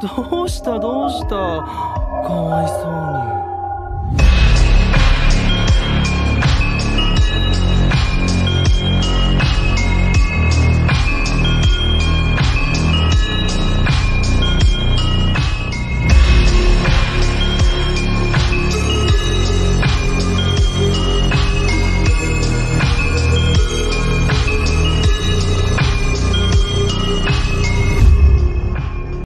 どうしたどうしたかわいそうに。